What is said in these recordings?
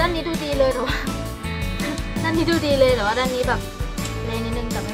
ด้านนี้ดูดีเลยแต่ว่าด้านนี้ดูดีเลยแต่ว่าด้านนี้แบบเละนิดนึงแต่ไม่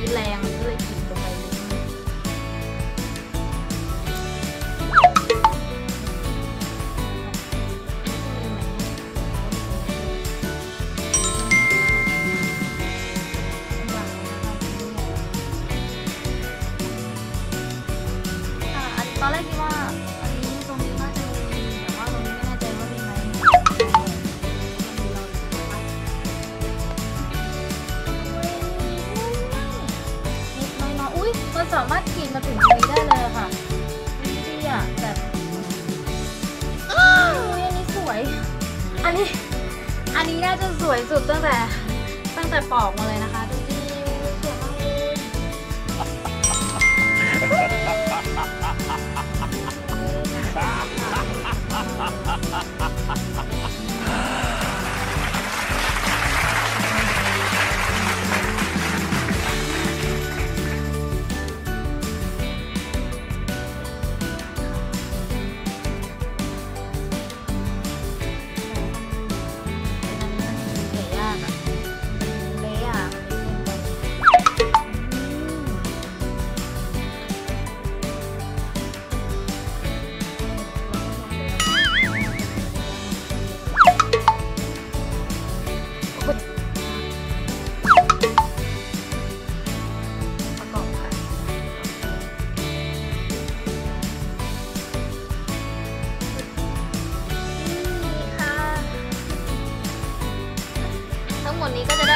chỉ làng với สามารถขี่มาถึงตรงนี้ได้เลยค่ะดีอะแบบอุ้อันนี้สวย อันนี้ อันนี้น่าจะสวยสุดตั้งแต่ตั้งแต่ปอกมาเลยนะคะดูดีสวยมากเลย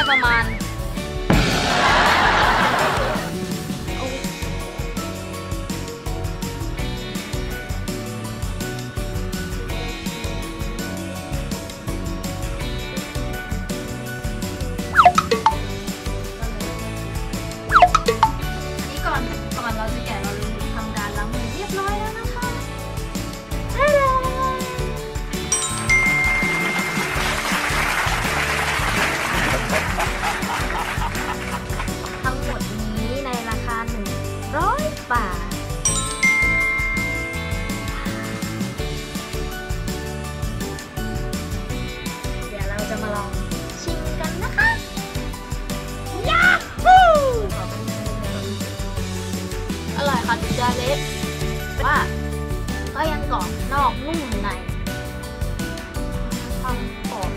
ประมาณ นอกนุ่มในทำก่อน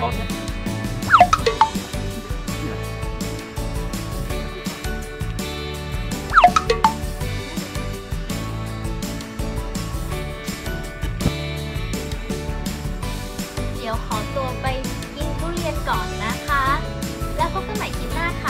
好。 ดี๋ยวขอตัวไปกินทุเรียนก่อนนะคะ แล้วพบกันใหม่คลิปหน้าค่ะ